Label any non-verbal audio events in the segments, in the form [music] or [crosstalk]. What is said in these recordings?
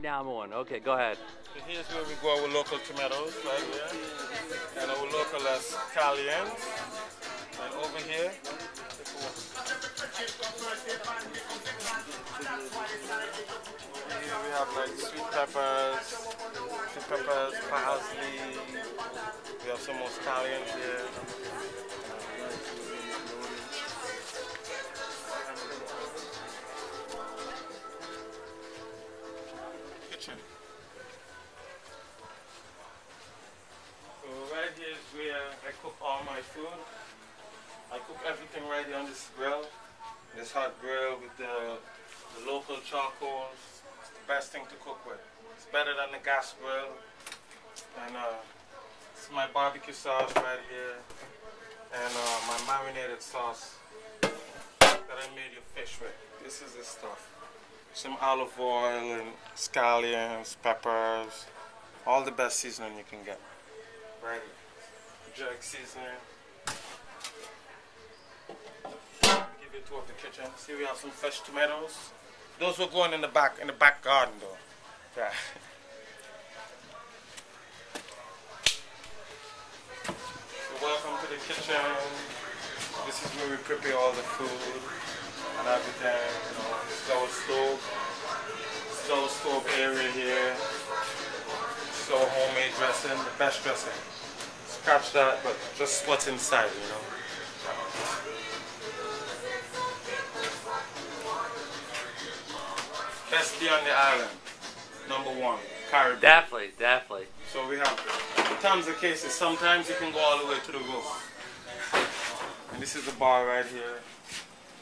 Now I'm on. Okay, go ahead. So here's where we grow our local tomatoes, right here. And our local scallions. And over here, here we have like sweet peppers, sweet peppers, parsley. We have some more scallions here. Food. I cook everything right here on this grill. This hot grill with the, the local charcoals. It's the best thing to cook with. It's better than the gas grill. And uh, is my barbecue sauce right here. And uh, my marinated sauce that I made your fish with. This is the stuff. Some olive oil and scallions, peppers, all the best seasoning you can get. Right. Jerk seasoning. Give you a tour of the kitchen. See, we have some fresh tomatoes. Those were going in the back, in the back garden, though. Yeah. So welcome to the kitchen. This is where we prepare all the food and everything. You know, this stove. This stove area here. Our homemade dressing, the best dressing. Scratch that, but just what's inside, you know. Best be on the island. Number one, Caribbean. Definitely, definitely. So we have tons of cases. Sometimes you can go all the way to the roof. And this is the bar right here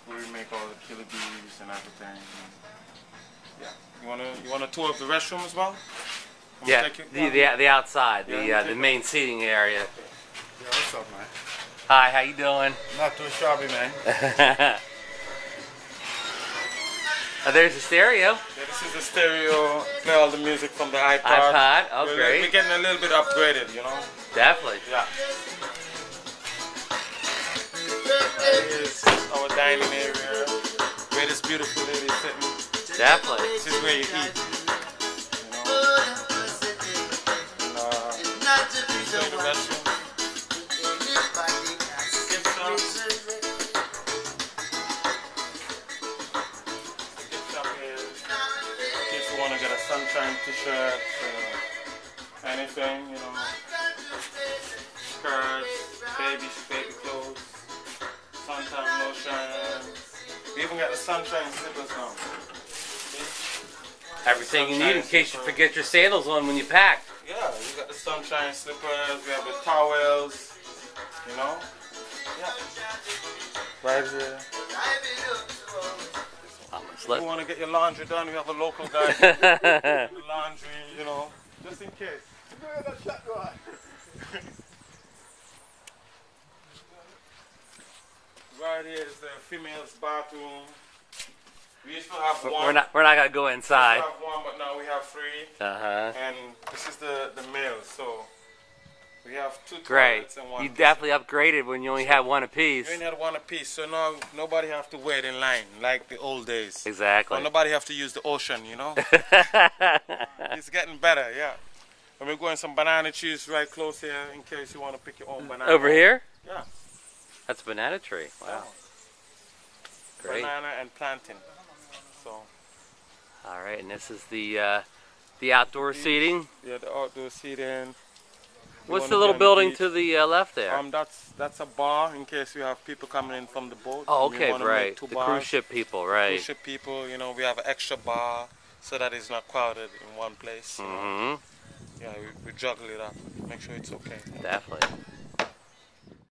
where we make all the killer bees and everything. Yeah. You wanna you wanna tour of the restroom as well? I'm Yeah, the, the, the outside, Yeah, the uh, the main seating area. Yeah, what's up, man? Hi, how you doing? Not too shabby, man. [laughs] oh, there's a stereo. Yeah, this is the stereo. Play all the music from the iPod. iPod, oh, we're, great. We're getting a little bit upgraded, you know. Definitely. Yeah. Here's our dining area where this beautiful lady is sitting. Definitely. This is where you eat. You know. And, uh, want to get a sunshine t-shirt, uh, anything, you know. Skirts, baby, baby clothes, suntan lotion. We even got the sunshine slippers now. Everything you need in case you forget your sandals on when you pack. Yeah, we got the sunshine slippers, we have the towels, you know? Yeah. Right here. If you want to get your laundry done, we have a local guy [laughs] the laundry, you know, just in case. Right here is the female's bathroom. We used to have one. We're not we're not gonna go inside. We have one, but now we have three. Uh huh. And this is the, the male, so have two Great. toilets and one You piece. definitely upgraded when you only had one apiece. We only had one apiece, so now nobody have to wait in line like the old days. Exactly. Or nobody have to use the ocean, you know. [laughs] [laughs] it's getting better, yeah. And we're going some banana trees right close here in case you want to pick your own banana. Over here? Yeah. That's a banana tree. Wow. Great. Banana and plantain. So All right, and this is the uh, the outdoor seating. yeah, the outdoor seating. You What's the little the building to the uh, left there? Um, that's that's a bar in case we have people coming in from the boat. oh, okay, right. two The bars. cruise ship people, right? Cruise ship people, you know, we have an extra bar so that it's not crowded in one place. Mm -hmm. Yeah, we, we juggle it up, make sure it's okay. Definitely.